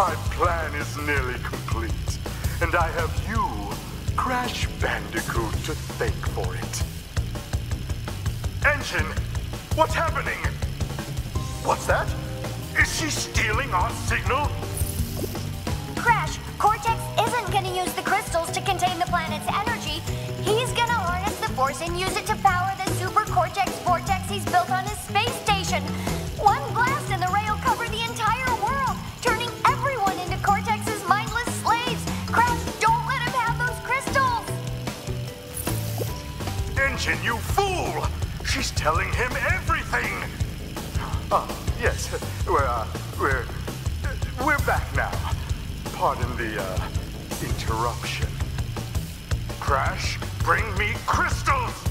My plan is nearly complete, and I have you, Crash Bandicoot, to thank for it. N. Gin, what's happening? What's that? Is she stealing our signal? Crash, Cortex isn't gonna use the crystals to contain the planet's energy. He's gonna harness the force and use it to You fool! She's telling him everything! Oh, yes, we're, uh, we're, we're back now. Pardon the, uh, interruption. Crash, bring me crystals!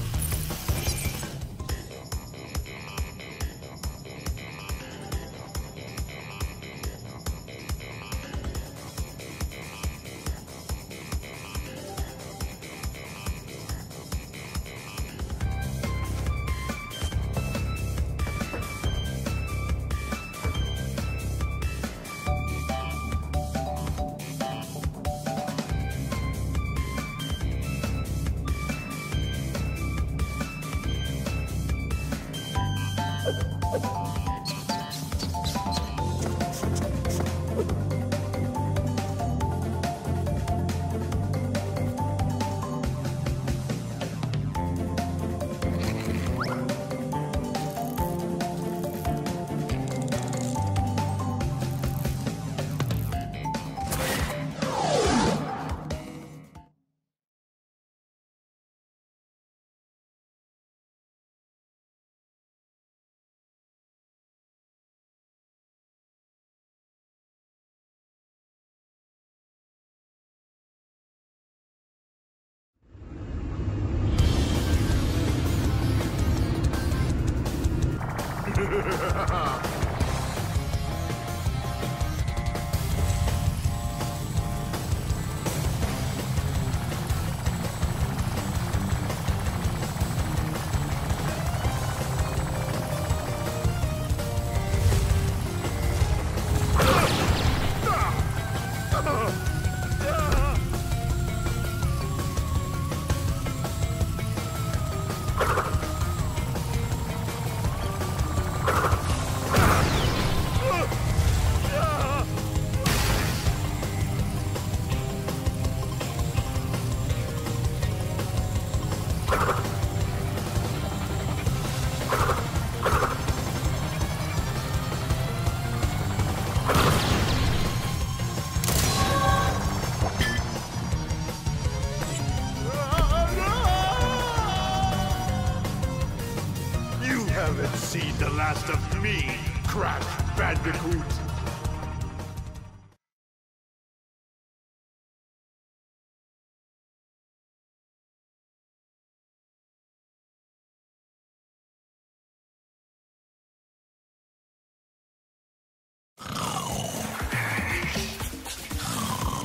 You haven't seen the last of me, Crash Bandicoot.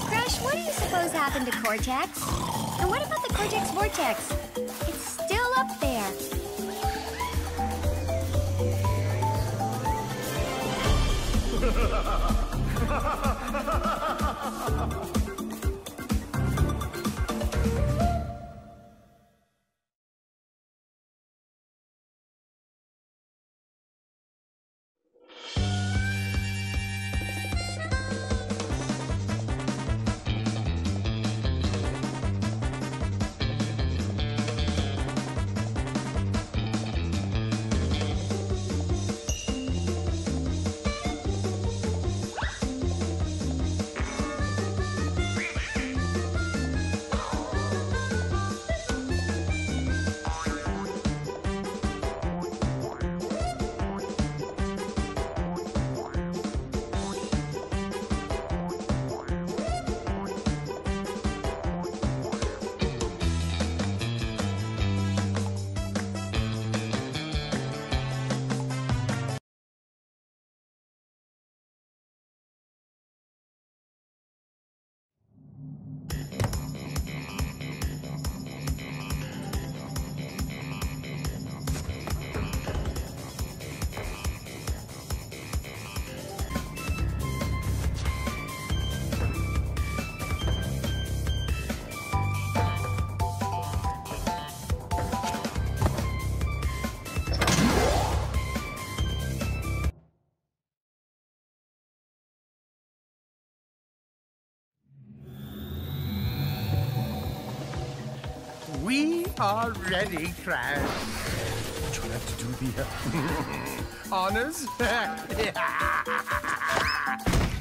Crash, what do you suppose happened to Cortex? And what about the Cortex vortex? It's still up there. Ha ha ha ha ha ha! We are ready, Crash. Would you like to do the uh, honors?